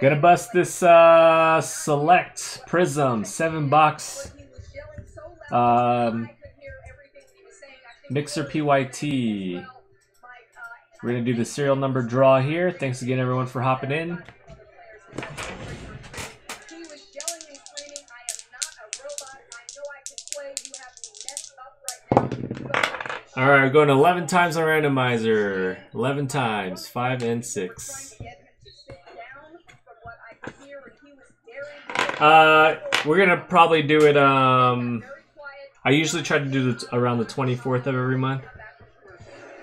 Gonna bust this uh, select Prizm seven box um, mixer PYT. We're gonna do the serial number draw here. Thanks again, everyone, for hopping in. All right, we're going 11 times on randomizer. 11 times, 5 and 6. Uh, we're to probably do it, um, I usually try to do it around the 24th of every month.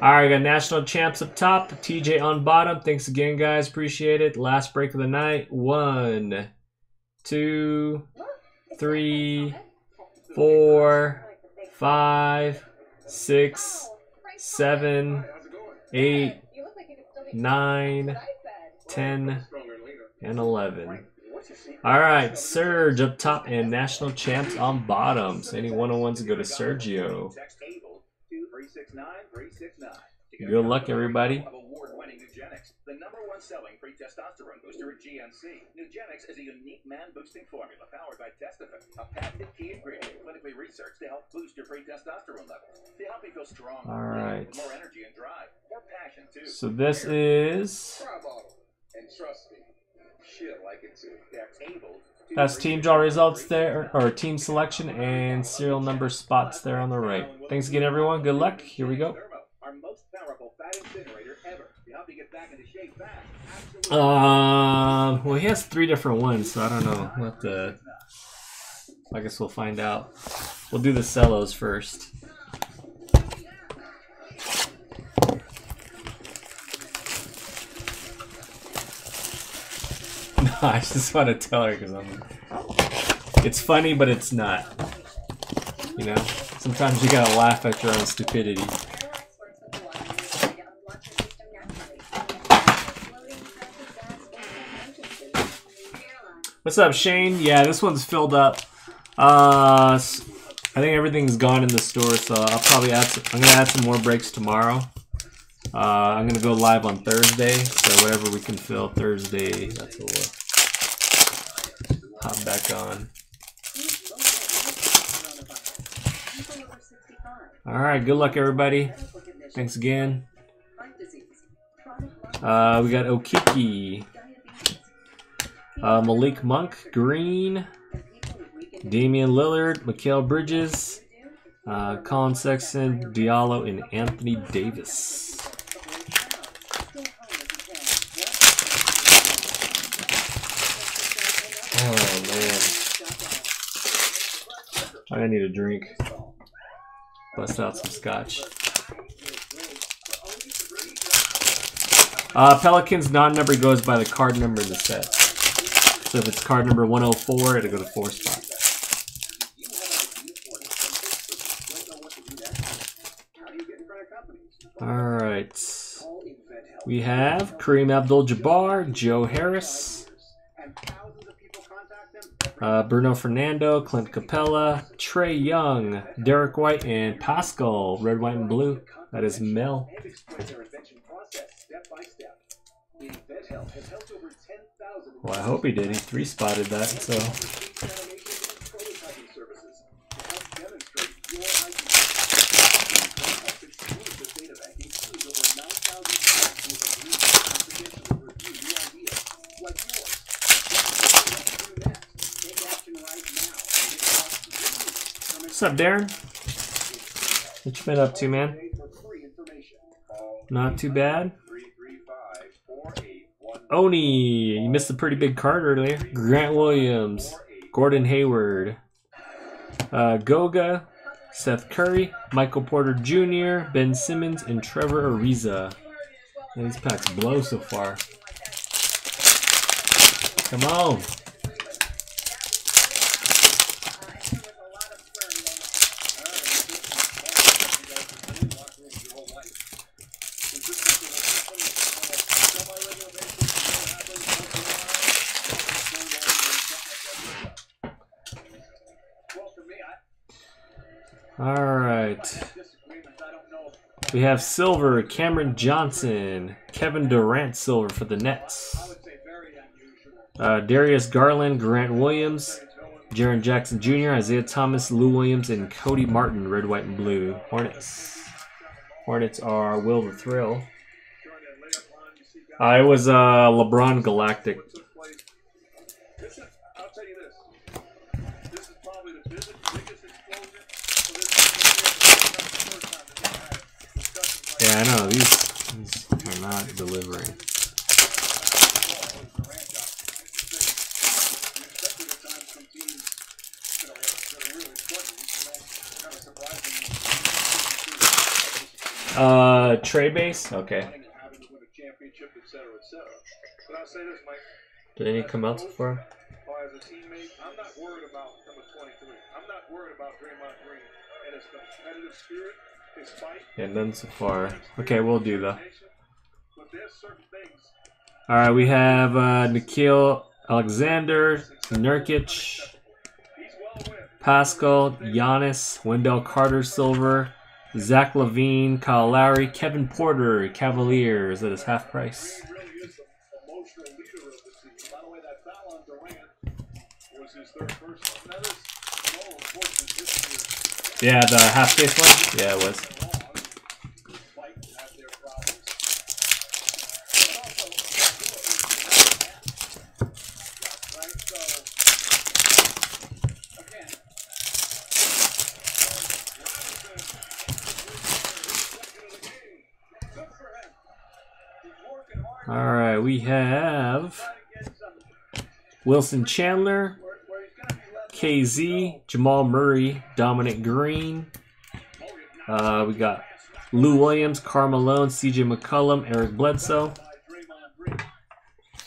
All right, got national champs up top, TJ on bottom. Thanks again, guys. Appreciate it. Last break of the night. One, two, three, four, five, six, seven, eight, nine, ten, and eleven. All right, Surge up top and national champs on bottoms. Any one on ones go to Sergio. Good luck, everybody. The number one selling free testosterone booster at GNC. Nugenix is a unique man-boosting formula powered by Testofen, a patented key ingredient clinically researched to help boost your free testosterone levels. To help you feel strong, All right. more energy and drive, more passion too. So this is Try a bottle, and trust me, that's team draw results there, or team selection and serial number spots there on the right. Thanks again, everyone. Good luck. Here we go. Dermo, our most powerful fat incinerator ever. To help you get back into shape fast. Absolutely. Um, well, he has three different ones, so I don't know. Have to. I guess we'll find out. We'll do the cellos first. I just want to tell her because I'm. It's funny, but it's not. You know, sometimes you gotta laugh at your own stupidity. What's up, Shane? Yeah, this one's filled up. Uh, I think everything's gone in the store, so I'll probably add. Some, I'm gonna add some more breaks tomorrow. Uh, I'm gonna go live on Thursday, so whatever we can fill Thursday, that's hop back on. All right, good luck, everybody. Thanks again. Uh, we got Okiki, uh, Malik Monk, Green, Damian Lillard, Mikal Bridges, uh, Collin Sexton, Diallo, and Anthony Davis man, I need a drink. Bust out some scotch. Uh, Pelicans non-number goes by the card number in the set. So if it's card number 104, it'll go to four spot. All right. We have Kareem Abdul-Jabbar, Joe Harris, uh, Bruno Fernando, Clint Capela, Trae Young, Derrick White, and Pascal, red, white, and blue. That is Mel. Well, I hope he did. He three spotted that, so. What's up, Darren? What you been up to, man? Not too bad. Oni, you missed a pretty big card earlier. Grant Williams, Gordon Hayward, uh, Goga, Seth Curry, Michael Porter Jr., Ben Simmons, and Trevor Ariza. These packs blow so far. Come on. All right. We have silver, Cameron Johnson, Kevin Durant silver for the Nets. Uh, Darius Garland, Grant Williams, Jaren Jackson Jr., Isaiah Thomas, Lou Williams, and Cody Martin, red, white, and blue. Hornets. Hornets are Will the Thrill. Uh, it was uh, LeBron Galactic. This is, I'll tell you this. This is probably the biggest, biggest explosion. So this is the first time that we've had discussions like Yeah, I know. These, these are not delivering. Uh, tray base? Okay. Did any come out so far? I'm not worried about number 23. I'm not worried about Draymond Green and his competitive spirit, his then so far. Okay, we'll do things. All right, we have uh, Nickeil Alexander, Nurkic. Pascal, Giannis, Wendell Carter, Silver, Zach LaVine, Kyle Lowry, Kevin Porter, Cavaliers at his half price. Yeah, the half case one. Yeah, it was. long. Fight have their problems. But also, right? So, again, good for him. He's working hard. All right, we have trying to get some Wilson Chandler, where, where he's gonna be left KZ, Jamal Murray, Dominic Green. Uh, we got Lou Williams, Karl Malone, CJ McCollum, Eric Bledsoe. by Draymond Green.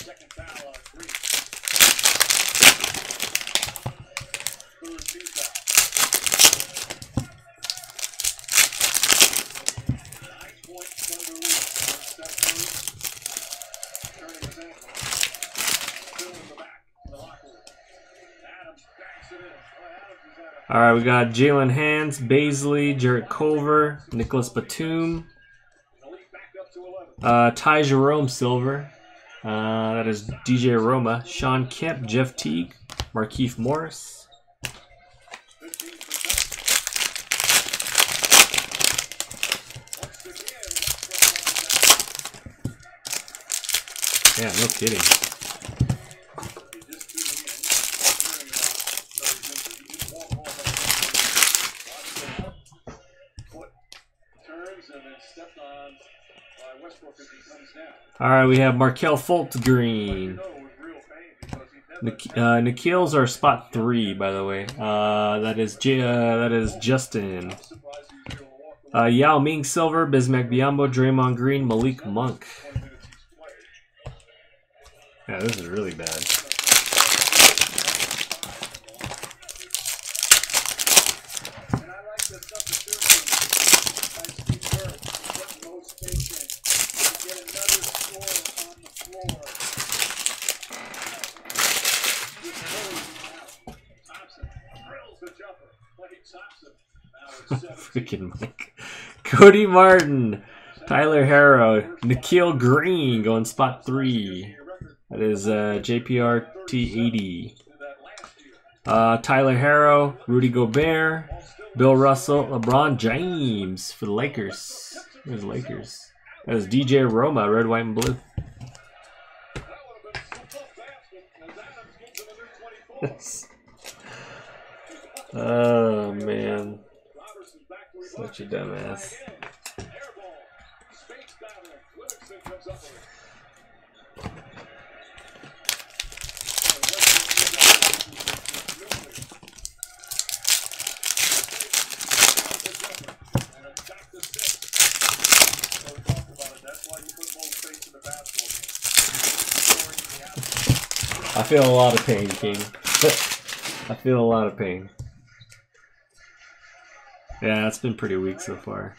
Second foul on Green. Third team foul. Nine point Thunder lead. Steph Curry turning his ankle. Still in the back, in the locker room. Adams backs it in. Oh, Adams is at a All right, we got Jaylen Hands, Bazley, Jarrett Culver, Nicolas Batum, the lead back up to 11. uh, Ty Jerome Silver. Uh, that is DJ Roma, Shawn Kemp, Jeff Teague, Markieff Morris. 15%. Once Yeah, no kidding. All right, we have Markelle Fultz Green. Uh, Nikhil's are spot three, by the way. Uh, that is J- uh, that is Justin. Uh, Yao Ming Silver, Bismack Biyombo, Draymond Green, Malik Monk. Yeah, this is really bad. And I like the substitution by Steve Kerr. Put most station to get another score on the floor. With Curry now. Thompson drills the jumper. Klay Thompson. Now it's seven. Freaking. Cody Martin, Tyler Herro, Nikhil Green going spot three. That is uh, JPR T80. Uh, Tyler Herro, Rudy Gobert, Bill Russell, LeBron James for the Lakers. There's Lakers. That is DJ Roma, red, white, and blue. That would have been some tough basket as Adams gives him a new 24. Oh man, such a dumbass. I feel a lot of pain, King. I feel a lot of pain. Yeah, it's been pretty weak so far.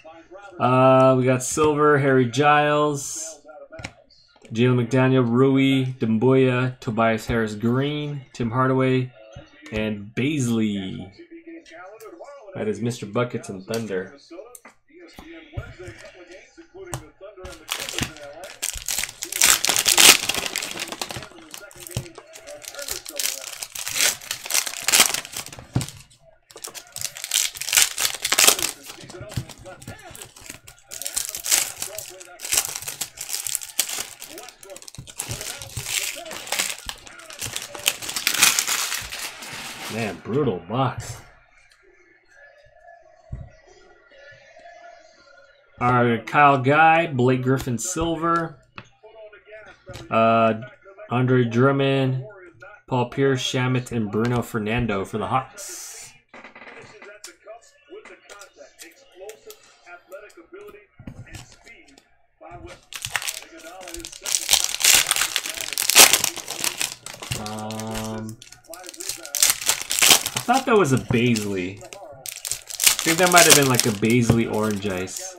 Uh, we got Silver, Harry Giles. Jalen McDaniel, Rui, Doumbouya, Tobias Harris Green, Tim Hardaway, and Bazley. That is Mr. Buckets and Thunder. Minnesota. ESPN Wednesday, a couple of games, including the Thunder and the Clippers in LA. Man, box. Alright, Kyle Guy, Blake Griffin Silver, uh, Andre Drummond, Paul Pierce, Shamet, and Bruno Fernando for the Hawks. Thought that was a Bazley. I think that might have been like a Bazley orange ice.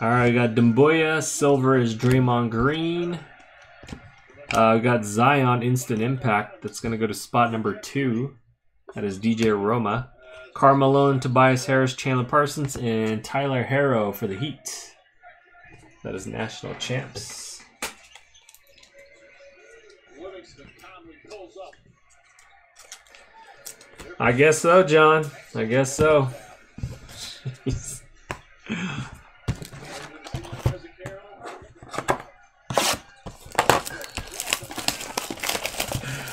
Alright, we got Doumbouya, silver is Draymond Green. Uh, we got Zion Instant Impact. That's going to go to spot number two. That is DJ Roma. Carmelo, Tobias Harris, Chandler Parsons, and Tyler Herro for the Heat. That is national champs. I guess so, John. I guess so.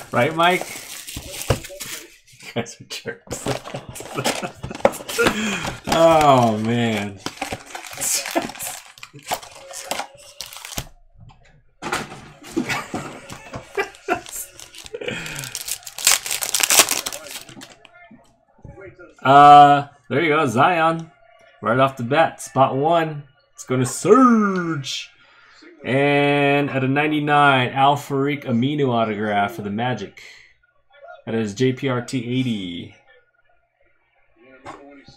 Right, Mike? Guys are jerks. oh, man. Uh, there you go, Zion. Right off the bat, spot one. It's going to Surge. And at a 99, Al-Farouq Aminu autograph for the Magic. That is JPRT 80.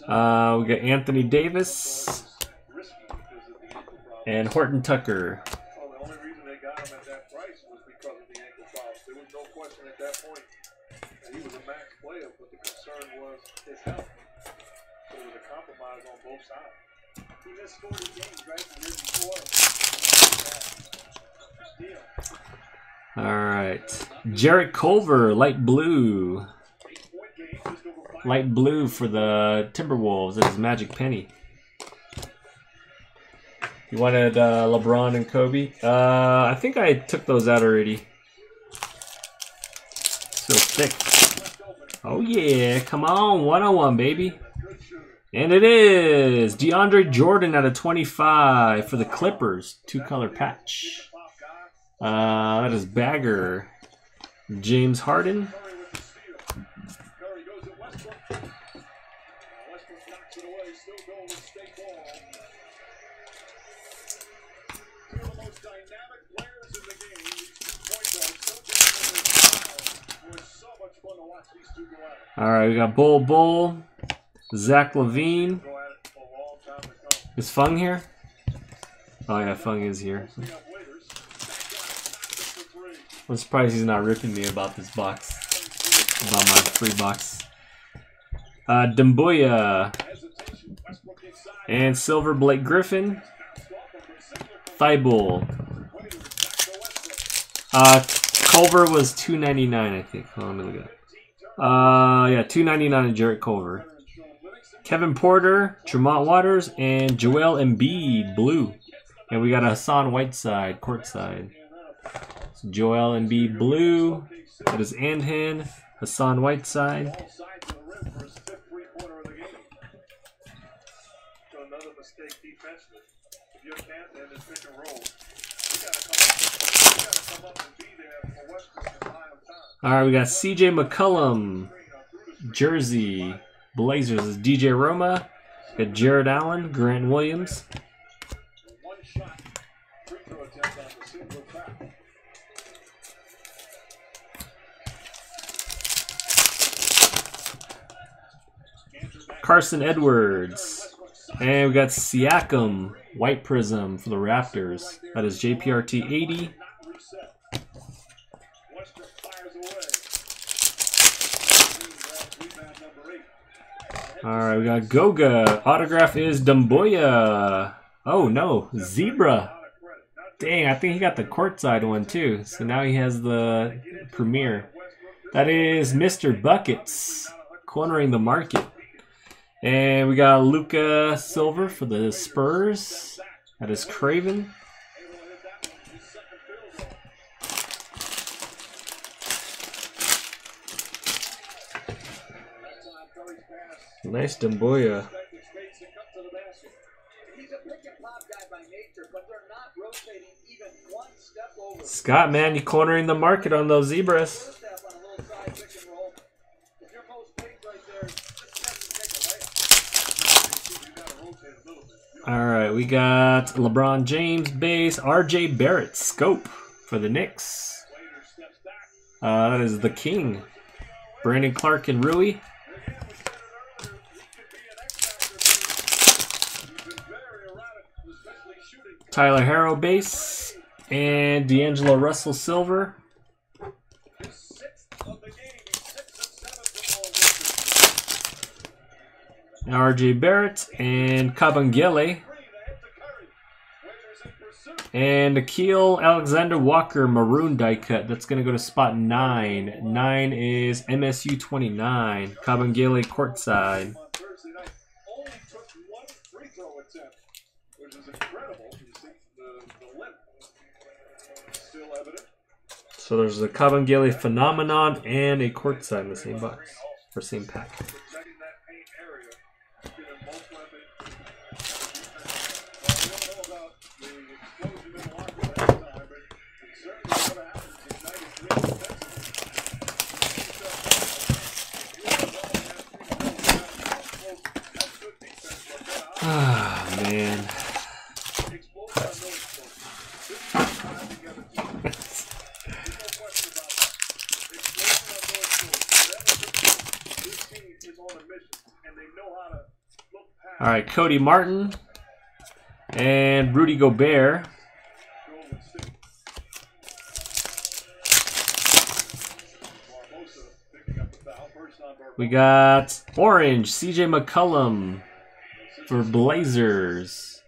Uh, we got Anthony Davis and Horton Tucker. He was a max player, but the concern was his health. So was a compromise on both sides. He missed 40 games, right? The. All right. Jarrett Culver, light blue. Light blue for the Timberwolves. This is Magic Penny. You wanted uh, LeBron and Kobe? Uh, I think I took those out already. So thick. Oh yeah, come on, 101, baby. And it is DeAndre Jordan out of 25 for the Clippers. Two color patch. Uh, that is Bagger. James Harden. All right, we got Bol Bol, Zach LaVine. Is Fung here? Oh yeah, Fung is here. We have waiters. Knocks it for three. I'm surprised he's not ripping me about this box, about my free box. Uh, Doumbouya and Silver Blake Griffin, Thybulle. Uh, Culver was 2.99, I think. Hold on, let me look it up. Uh, yeah, 2.99 on Jarrett Culver. Kevin Porter, Tremont Waters, and Joel Embiid, blue. And we got a Hassan Whiteside, courtside. Joel Embiid, blue. That is Andhan, Hassan Whiteside. All and and and right, we got CJ McCollum. Jersey, Blazers is DJ Roma. Got Jarrett Allen, Grant Williams. Carson Edwards. And we got Siakam, White Prizm for the Raptors. That is JPRT 80. Not reset. Westbrook fires away. Rebound number eight. All right, we got Goga. Autograph is Doumbouya. Oh no, Zebra. Dang, I think he got the courtside one too. So now he has the premiere. That is Mr. Buckets, cornering the market. And we got Luka Silver for the Spurs. That is Craven. Able to hit that one. His second field goal. That time Curry's pass. Nice Demboya. Effective space to cut to the basket. He's a pick and pop guy by nature, but they're not rotating even one step over. Scott, man, you cornering the market on those zebras. First step on a little side pick and roll. If you're most paid right there, just step and take a layup. You gotta rotate a little bit. All right, we got LeBron James base, RJ Barrett scope for the Knicks. Uh, that is the King. Brandon Clarke and Rui. Tyler Herro base. And D'Angelo Russell silver. RJ Barrett and the And Akil Alexander Walker maroon die cut. That's going to go to spot 9. 9 is MSU 29. Kabengele courtside. on Thursday night only took one free throw attempt, which is incredible. You see the, the limp still evident. So there's a Kabengele phenomenon and a courtside in the same box. Or same pack. Protecting that paint area. Giving both weapons. Well, we don't know about the explosion in the locker room that time, but it's certainly what happens ignited three defensively. That's good defense, but then Ah, man. Explosive on those folks. This is a time together team. There's no question about that. Explosive on those folks. That is the team. This team is on a mission, and they know how to look past Right, Cody Martin and Rudy Gobert. We got Orange, CJ McCollum for Blazers.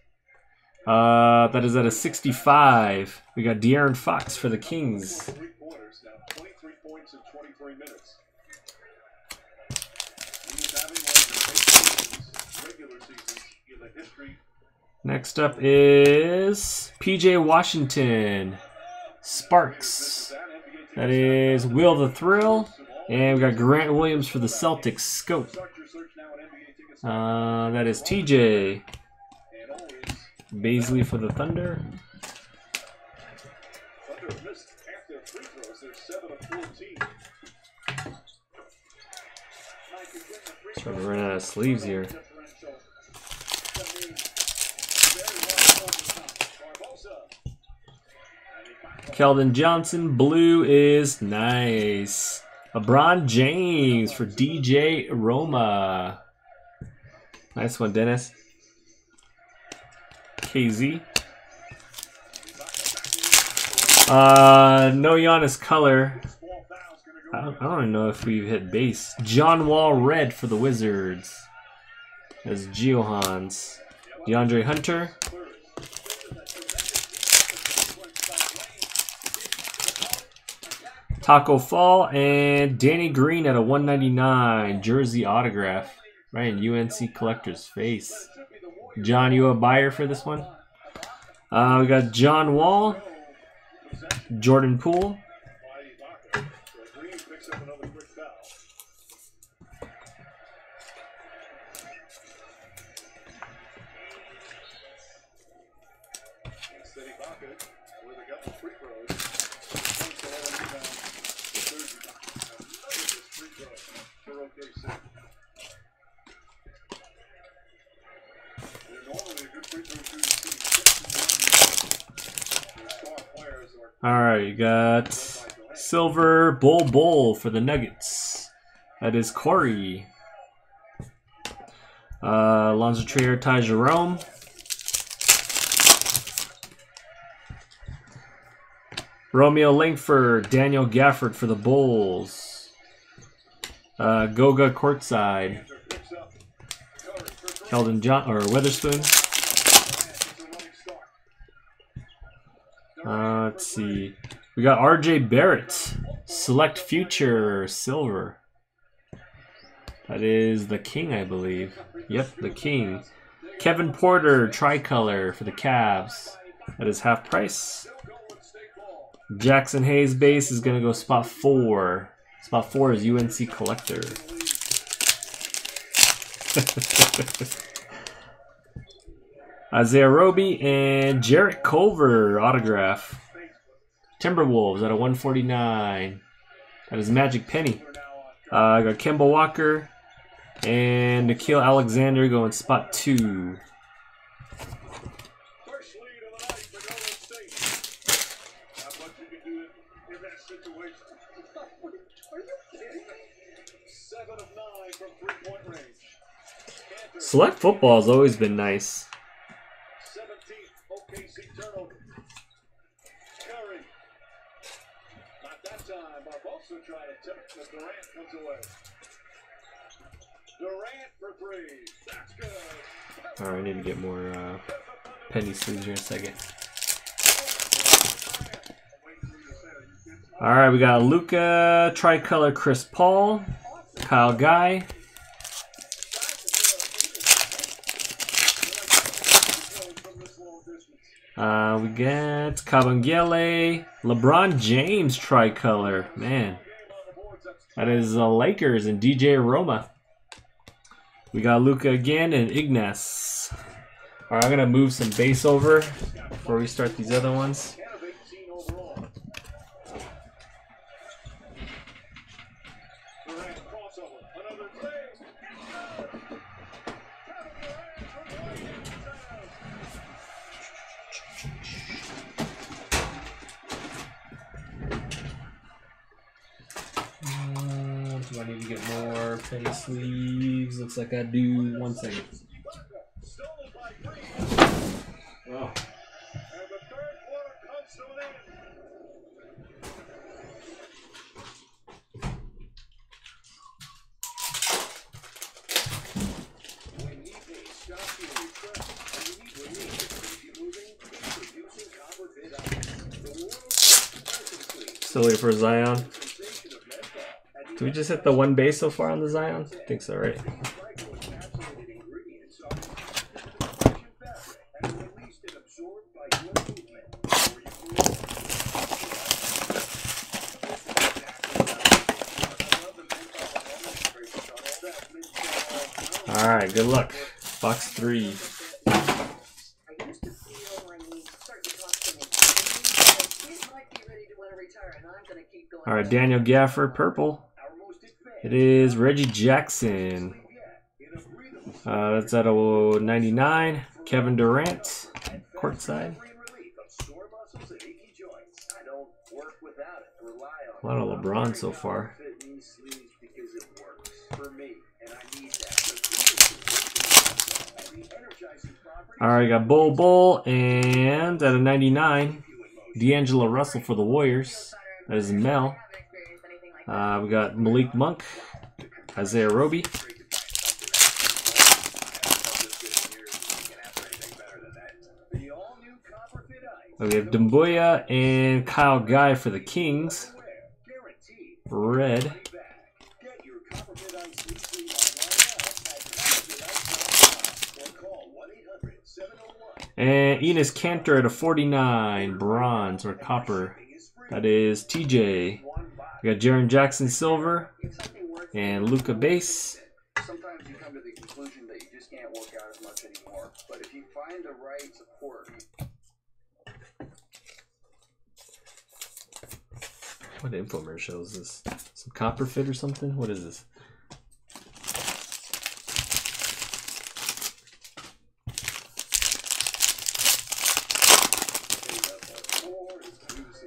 Uh, that is at a 65. We got De'Aaron Fox for the Kings. Three pointers now. 23 points in 23 minutes. He is having one of the best seasons, regular seasons in the history Next up is PJ Washington. Sparks. That is Will the Thrill. And we got Grant Williams for the Celtics. Scope. Uh, that is TJ. Bazley for the Thunder. Thunder have missed half their free throws. They're 7 of 14. Trying to run out of sleeves here. Differential. That means very well over top. Barbosa. And he back up. Keldon Johnson. Blue is nice. LeBron James for DJ Roma. Nice one, Dennis. KZ. Uh, no Giannis color. I don't, I don't even know if we've hit base. John Wall red for the Wizards. As Geohans. DeAndre Hunter. Tacko Fall and Danny Green at a 199 jersey autograph. Right in UNC Collector's face. John, you a buyer for this one? Uh, we got John Wall, Jordan Poole, players are All right, you got Silver Bol Bol for the Nuggets. That is Corey. Uh, Lonzo Trier, Ty Jerome. Romeo Langford, Daniel Gafford for the Bulls. Uh, Goga courtside. Keldon John or Weatherspoon. It's a running start. Uh, let's see. We got RJ Barrett. Select Future Silver. That is the King, I believe. Yep, the King. Kevin Porter, tricolor for the Cavs. That is half price. Jaxson Hayes base is going to go spot four. Spot four is UNC Collector. Isaiah Roby and Jarrett Culver autograph. Timberwolves at a 149. That is Magic Penny. Uh, I got Kemba Walker and Nickeil Alexander going spot two. First lead of the night for Barbosa tried to tip but Durant comes away. Durant for three. That's good. Alright, I need to get more uh, penny sleeves here in a second. Alright, we got Luka, tricolor Chris Paul, Kyle Guy, uh, we got Kabengele, LeBron James tricolor. Man, that is uh, Lakers and DJ Roma. We got Luka again and Ignas. Alright, I'm gonna move some base over before we start these other ones. Introducing Copper Fit Ice. The world's first clean Still wait for Zion. We just hit the one base so far on the Zion? I think so, right? Alright, good luck. Box three. Going. Alright, Daniel Gafford, purple. It is Reggie Jackson. Uh, that's at a 99. Kevin Durant, courtside. A lot of LeBron so far. Properties Alright, got Bol Bol and at a 99. D'Angelo Russell for the Warriors. That is Mel. Uh, we got Malik Monk, Isaiah Roby. We have Doumbouya and Kyle Guy for the Kings. Red. Back. Get your Copper Fit Ice knee sleeve online now at copperfitice.com or call 1-800-701. And Enes Kanter at a 49. Bronze or copper. That is TJ. We got Jaren Jackson Silver and Luka Base. Sometimes you come to the conclusion that you just can't work out as much anymore. But if you find the right support, What infomercial is this? Some copper fit or something? What is this?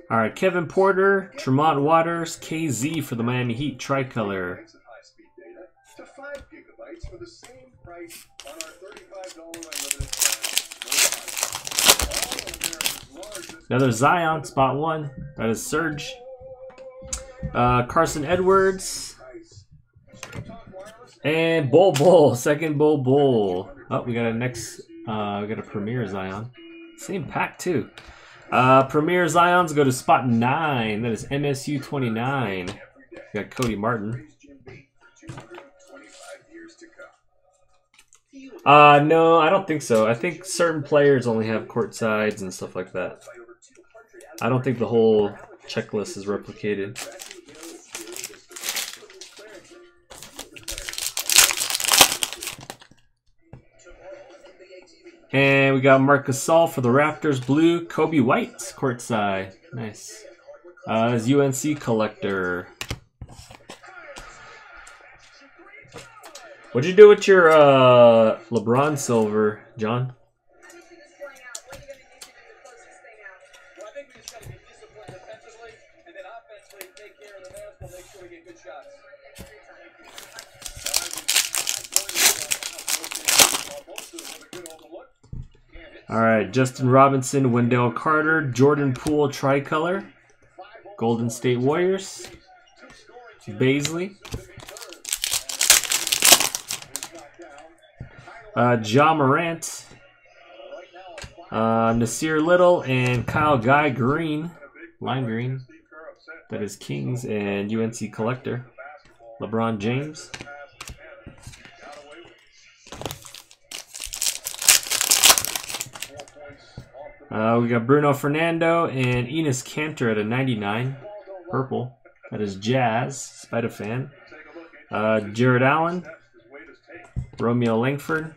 All right, Kevin Porter, Tremont Waters, KZ for the Miami Heat tricolor. Gigabytes of high-speed data to 5 gigabytes for the same price on our $35 unlimited plan. All of America's largest Another Zion, spot one. That is Surge. Uh, Carson Edwards price. Talk wireless and Bol Bol, second Bol Bol. Oh, we got a next. Uh, we got a Premier Zion. Same pack too. Uh, Premier Zions go to spot nine. That is MSU 29. We got Cody Martin. Uh, no, I don't think so. I think certain players only have court sides and stuff like that. I don't think the whole checklist is replicated. And we got Marcus Gasol for the Raptors, blue. Coby White, courtside. Nice. Uh, UNC collector. What'd you do with your uh, LeBron silver, John? All right, Justin Robinson, Wendell Carter, Jordan Poole, tricolor, Golden State Warriors, Bazley, uh, Ja Morant, uh, Nassir Little, and Kyle Guy Green, lime green. That is Kings and UNC collector, LeBron James. Uh, we got Bruno Fernando and Enes Kanter at a 99, purple. That is Jazz, Spider fan. Uh, Jarrett Allen, Romeo Langford.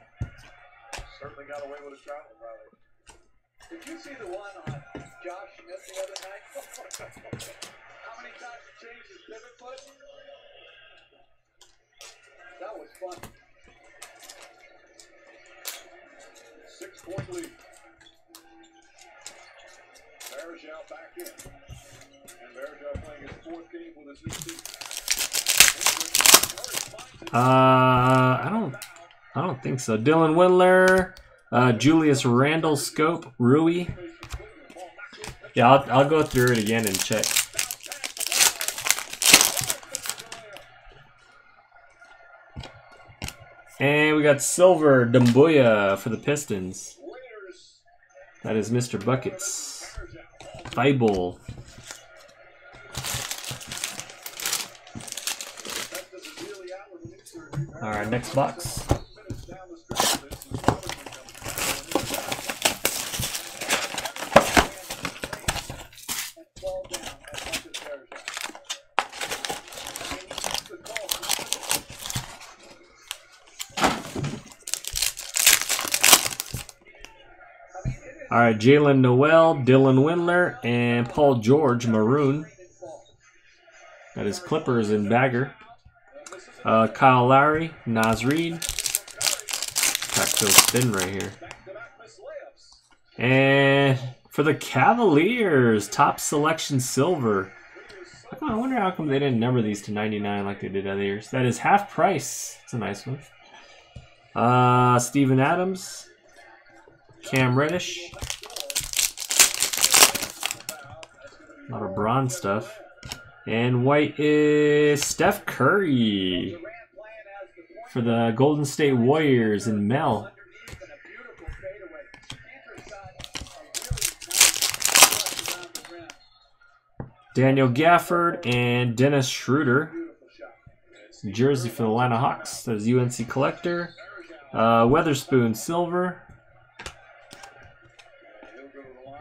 back in. And Varejao playing his fourth game with his new. Uh, I don't, I don't think so. Dylan Windler, uh, Julius Randle, Scope, Rui. Yeah, I'll, I'll go through it again and check. And we got Silver Doumbouya for the Pistons. That is Mr. Buckets. Bible. Alright, next really out with a knee surgery. All right, next box. Minutes down the stretch of this, and Robinson comes And fall down as much as Varejao. And he keeps the call. I mean, it is All right, Jalen Noel, Dylan Windler, and Paul George Maroon. That is Clippers and Bagger. Uh, Kyle Lowry, Naz Reid. Tactile spin right here. And for the Cavaliers, top selection silver. I wonder how come they didn't number these to 99 like they did other years. That is half price. It's a nice one. Uh, Steven Adams, Cam Reddish. A lot of bronze stuff. And white is Steph Curry for the Golden State Warriors and Mel. Daniel Gafford and Dennis Schroeder. Jersey for the Atlanta Hawks. That is UNC Collector. Uh, Weatherspoon Silver.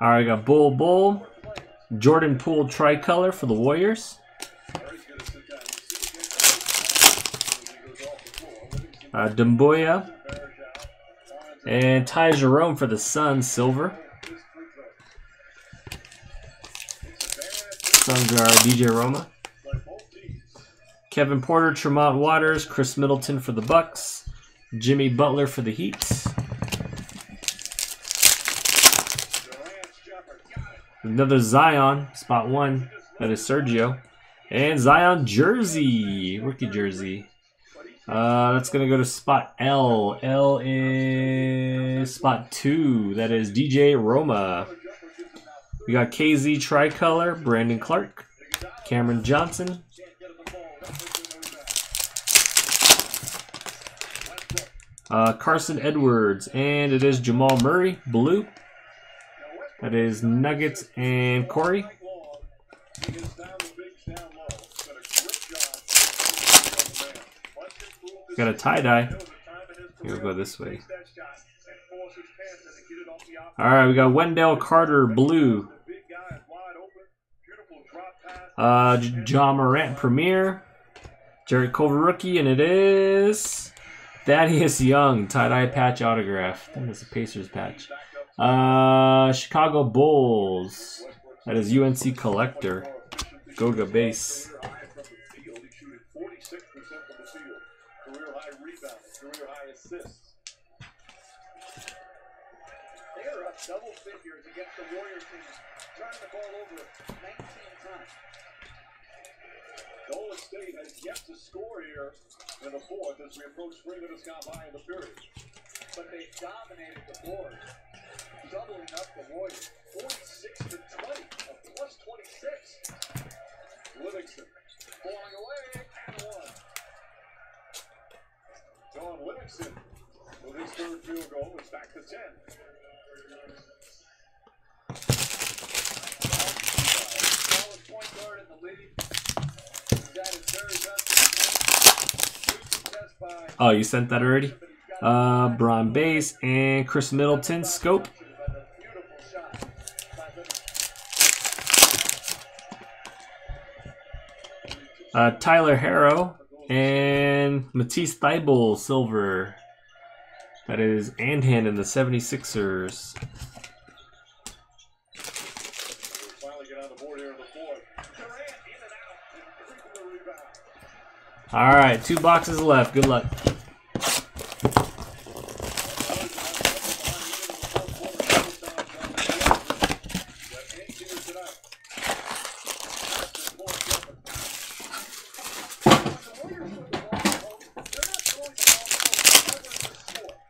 All right, I got Bol Bol. Jordan Poole tricolor for the Warriors. Uh, finds And Ty Jerome for the Suns, silver. Suns are DJ Roma. Kevin Porter, Tremont Waters, Khris Middleton for the Bucks. Jimmy Butler for the Heat. Another Zion, spot one. That is Sergio. And Zion jersey, rookie jersey. Uh, that's gonna go to spot L. L is spot two. That is DJ Roma. We got KZ tricolor, Brandon Clarke, Cameron Johnson. Uh, Carson Edwards, and it is Jamal Murray, blue. That is Nuggets and Corey. Got a tie dye. Here we'll go this way. All right, we got Wendell Carter, blue. Uh, Ja Morant, Premier. Jarrett Culver, rookie, and it is Thaddeus Young, tie-dye patch autograph. I think that's a Pacers patch. Uh, Chicago Bulls. That is UNC Collector. Goga base. Double figures against the Warriors team, turning the ball over 19 times. Golden State has yet to score here in the fourth as we approach three minutes gone by in the period. but they dominated the board, doubling up the Warriors, 46 to 20, a plus 26. Livingston falling away and one. Shaun Livingston with his third field goal is back to 10. Solid point guard in the league. He's at his very best. Recent test by Oh, you sent that already? Uh, Braun Base and Khris Middleton scope. Uh, Tyler Herro and Matisse Thybulle silver. That is Andhand in the 76ers. All right, two boxes left. Good luck.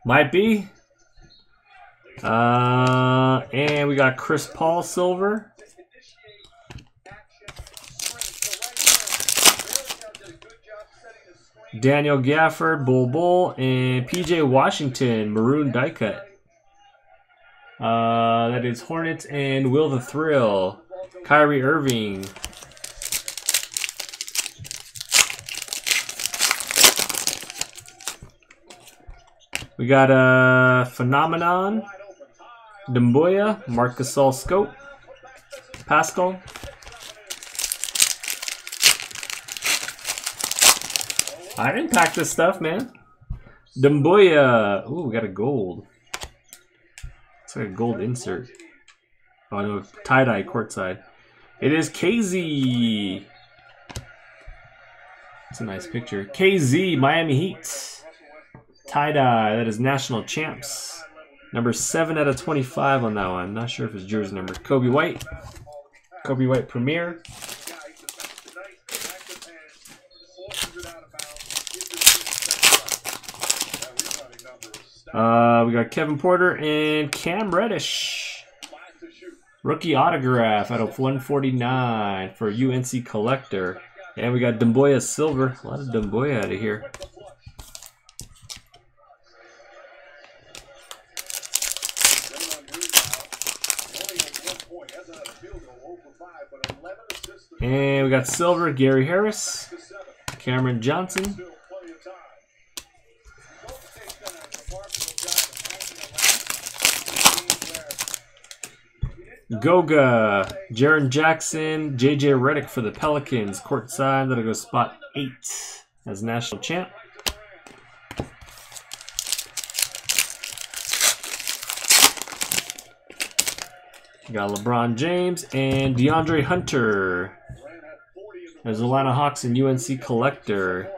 Might be. Uh, and we got Chris Paul silver. Daniel Gafford, Bol Bol, and PJ Washington, maroon die cut. Uh, that is Hornets and Will the Thrill. Kyrie Irving. We got a uh, Phenomenon, Doumbouya, Marcus All Scope, Pascal. I didn't pack this stuff, man. Doumbouya. Ooh, we got a gold. It's like a gold insert. Oh no, tie dye courtside. It is KZ. It's a nice picture. KZ, Miami Heat. Tie dye. That is national champs. Number 7 out of 25 on that one. Not sure if it's jersey number. Coby White. Coby White Premier. Uh, we got Kevin Porter and Cam Reddish. Rookie autograph out of 149 for UNC Collector. And we got Doumbouya Silver. A lot of Doumbouya out of here. And we got Silver, Gary Harris, Cameron Johnson, Goga, Jaren Jackson, JJ Redick for the Pelicans, courtside. That'll go spot eight as national champ. Got LeBron James and DeAndre Hunter as Atlanta Hawks and UNC Collector.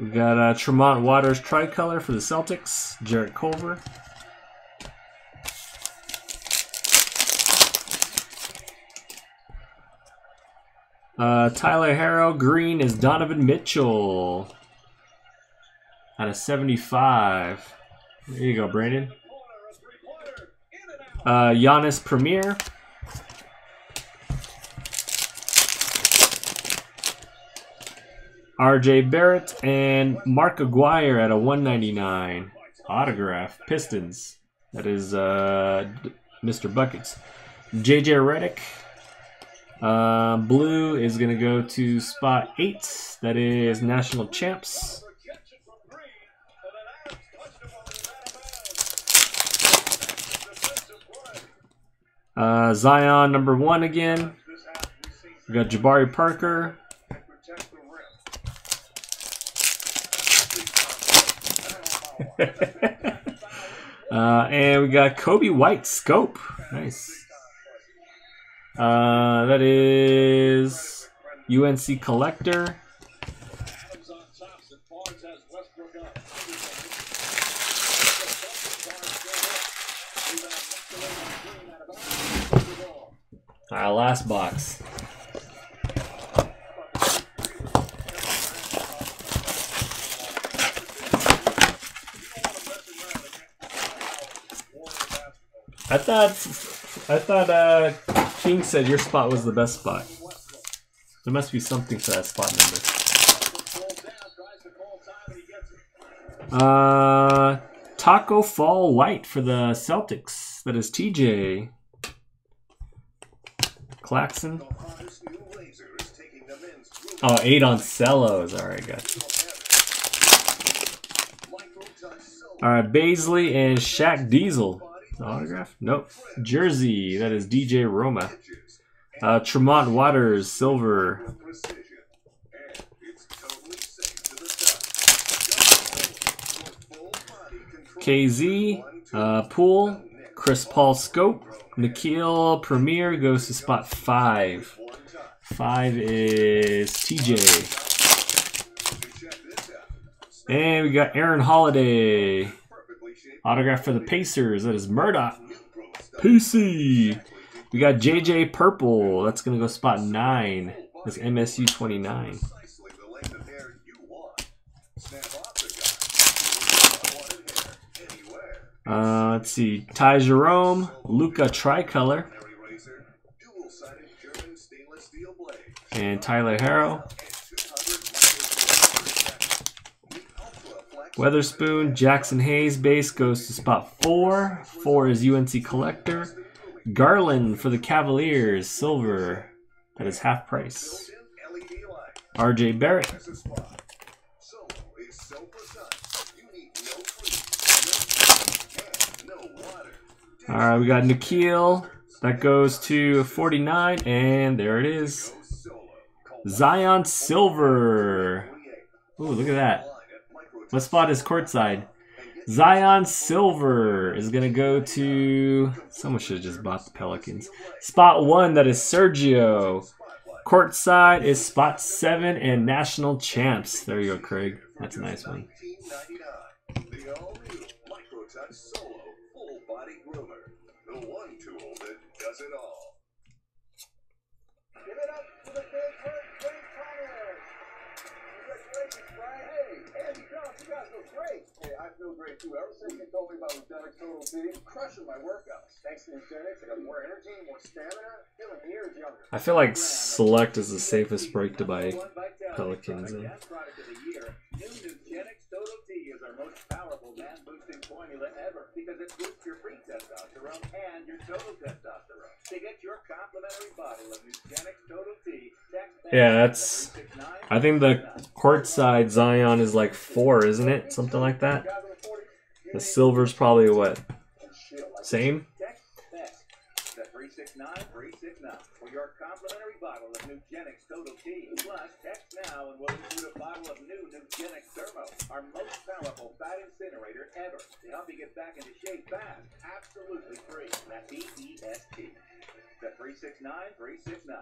We got uh, Tremont Waters tricolor for the Celtics, Jarrett Culver. Uh, Tyler Herro. Green is Donovan Mitchell. Out of 75. There you go, Brandon. Uh, Giannis Premier. RJ Barrett and Mark Aguirre at a 199 autograph. Pistons. That is uh, Mr. Buckets. JJ Redick. Uh, blue is going to go to spot 8. That is National Champs. Uh, Zion number 1 again. We got Jabari Parker. uh, and we got Coby White scope. Nice. Uh, that is UNC collector. All right, last box. I thought, I thought uh, King said your spot was the best spot. There must be something to that spot number. Uh, Tacko Fall White for the Celtics. That is TJ. Claxton. Oh, eight on Cellos. All right, gotcha. All right, Bazley and Shaq Diesel. Autograph? Nope. Jersey. That is DJ Roma. Uh, Tremont Waters, silver. KZ, uh, Poole, Chris Paul Scope, Nickeil Premier goes to spot five. Five is TJ. And we got Aaron Holiday. Autograph for the Pacers. That is Murdoch. PC. We got JJ Purple. That's going to go spot nine. That's MSU 29. Uh, let's see. Ty Jerome. Luka Tricolor. And Tyler Herro. Weatherspoon, Jaxson Hayes base goes to spot four. Four is UNC Collector. Garland for the Cavaliers, silver. That is half price. RJ Barrett. All right, we got Nickeil. That goes to 49, and there it is. Zion Silver. Ooh, look at that. What spot is courtside? Zion Silver is going to go to. Someone should have just bought the Pelicans. Spot one, that is Sergio. Courtside is spot seven and national champs. There you go, Craig. That's a nice one. Solo Full Body Groomer. The one tool that does it all. Oh, total T, crushing my workouts. Thanks to I got more energy, more stamina, feeling years younger. I feel like Select is the safest break to buy Pelicans in. Product of the year, new Nugenix Total T is our most powerful man boosting formula ever because it boosts your free testosterone and your total testosterone. To get your complimentary bottle of Nugenix Total T, Yeah, that's. I think the courtside Zion is like four, isn't it? Something like that. The silver's probably what? Same? Text text the 369 369 for your complimentary bottle of Nugenix Total T. Plus, text now and we'll include a bottle of new Nugenix Thermo, our most powerful fat incinerator ever to help you get back into shape fast, absolutely free. That's S T. The 369 369.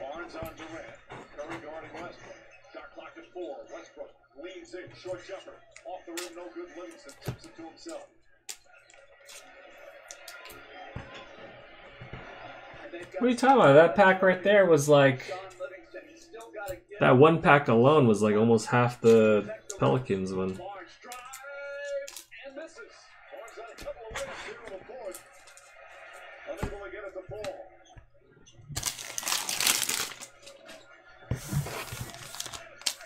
Barnes on Durant. Curry guarding Westbrook. Shot clock at four. Westbrook leans in. Short jumper. Off the rim, no good. Livingston tips it to himself. What are you talking about? That pack right there was like Don Livingston, he's still got to get that one pack alone was like almost half the Pelicans one. Barnes drives and misses. Barnes had a couple of wins here on the board. Unable to get at the ball.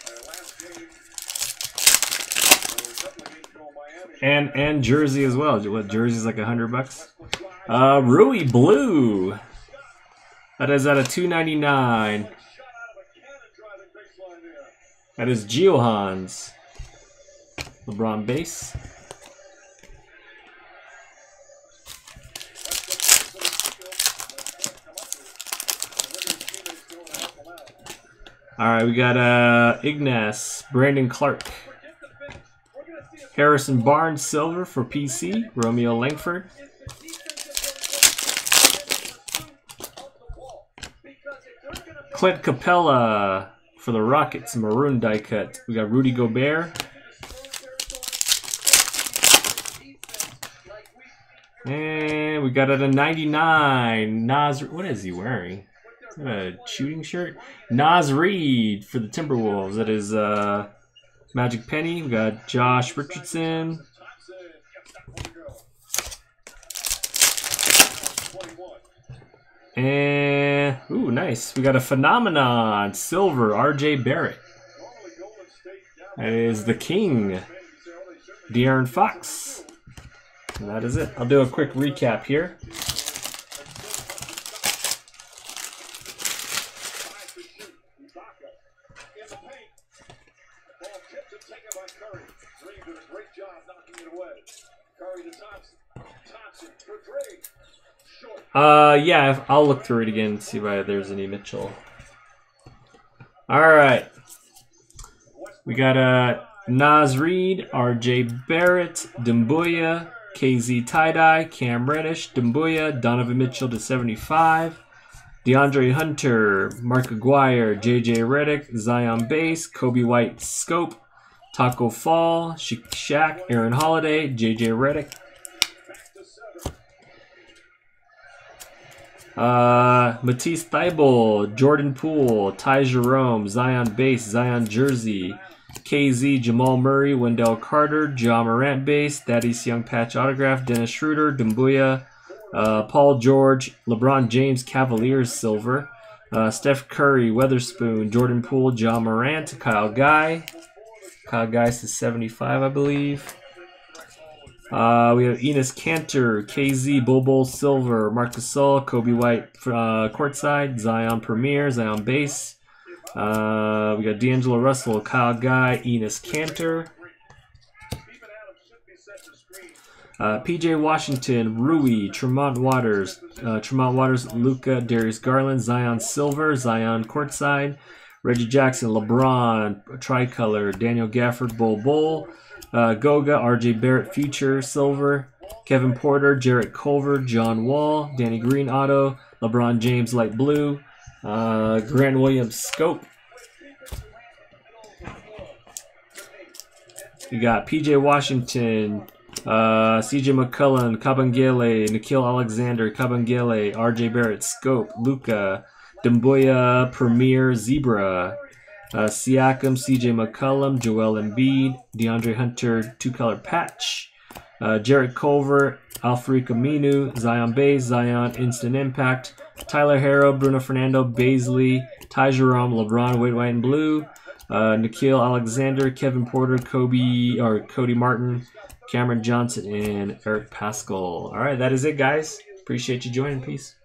And last game, there were a couple of games going Miami. And and jersey as well. What jersey's like a hundred bucks? Uh, Rui Blue. That is at a two ninety nine. That is Geohans. LeBron base. All right, we got uh Ignas, Brandon Clarke, Harrison Barnes silver for PC, Romeo Langford, Clint Capela for the Rockets, maroon die cut. We got Rudy Gobert, and we got at a 99 Naz. What is he wearing? Is that a shooting shirt? Naz Reid for the Timberwolves. That is uh, Magic Penny. We got Josh Richardson. And ooh, nice. We got a phenomenon silver RJ Barrett. That is the king, De'Aaron Fox. And that is it. I'll do a quick recap here. Uh, yeah, I'll look through it again and see why there's any Mitchell. All right, we got uh Naz Reid, R.J. Barrett, Doumbouya, KZ Tie Dye, Cam Reddish, Doumbouya, Donovan Mitchell to 75, DeAndre Hunter, Mark Aguirre, J.J. Redick, Zion Base, Coby White Scope, Tacko Fall, Sha- Shaq, Aaron Holiday, J.J. Redick, Uh, Matisse Thybulle, Jordan Poole, Ty Jerome, Zion Base, Zion Jersey, KZ, Jamal Murray, Wendell Carter, Ja Morant Base, Thaddeus Young Patch Autograph, Dennis Schroeder, Doumbouya, uh, Paul George, LeBron James Cavaliers Silver, uh, Steph Curry, Weatherspoon, Jordan Poole, Ja Morant, Kyle Guy, Kyle Guy's is 75, I believe. Uh, we have Enes Kanter, KZ, Bobo Silver, Marc Gasol, Coby White uh, courtside, Zion Premier, Zion Base. Uh, we got D'Angelo Russell, Kyle Guy, Enes Kanter. Uh, PJ Washington, Rui, Tremont Waters, uh, Tremont Waters, Luka, Darius Garland, Zion Silver, Zion Courtside, Reggie Jackson, LeBron, Tricolor, Daniel Gafford, Bol Bol, uh, Goga, RJ Barrett, Future, Silver, Kevin Porter, Jarrett Culver, John Wall, Danny Green, Auto, LeBron James, Light Blue, uh, Grant Williams, Scope. You got PJ Washington, uh, CJ McCullough, Kabengele, Nickeil Alexander, Kabengele, RJ Barrett, Scope, Luka, Doumbouya, Premier, Zebra, uh, Siakam, CJ McCollum, Joel Embiid, DeAndre Hunter, two color patch, uh, Culver, Alfred Aminu, Zion Bays, Zion Instant Impact, Tyler Herro, Bruno Fernando, Bazley, Ty Jerome, LeBron, White, White, and Blue, uh, Nickeil Alexander, Kevin Porter, Kobe or Cody Martin, Cameron Johnson, and Eric Paschall. All right, that is it, guys. Appreciate you joining. Peace.